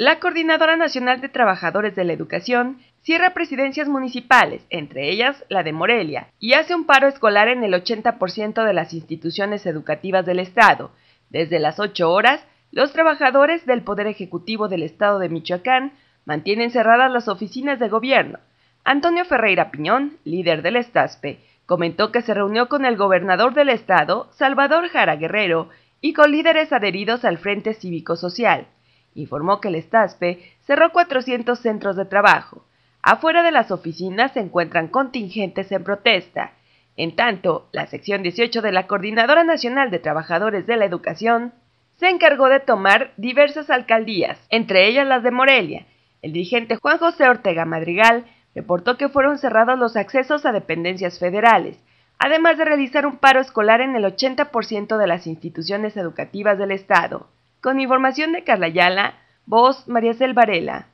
la Coordinadora Nacional de Trabajadores de la Educación cierra presidencias municipales, entre ellas la de Morelia, y hace un paro escolar en el 80% de las instituciones educativas del Estado. Desde las 8 horas, los trabajadores del Poder Ejecutivo del Estado de Michoacán mantienen cerradas las oficinas de gobierno. Antonio Ferreira Piñón, líder del Estaspe, comentó que se reunió con el gobernador del Estado, Salvador Jara Guerrero, y con líderes adheridos al Frente Cívico Social informó que el Estaspe cerró 400 centros de trabajo. Afuera de las oficinas se encuentran contingentes en protesta. En tanto, la sección 18 de la Coordinadora Nacional de Trabajadores de la Educación se encargó de tomar diversas alcaldías, entre ellas las de Morelia. El dirigente Juan José Ortega Madrigal reportó que fueron cerrados los accesos a dependencias federales, además de realizar un paro escolar en el 80% de las instituciones educativas del Estado. Con información de Carla Yala, voz María Cel Varela.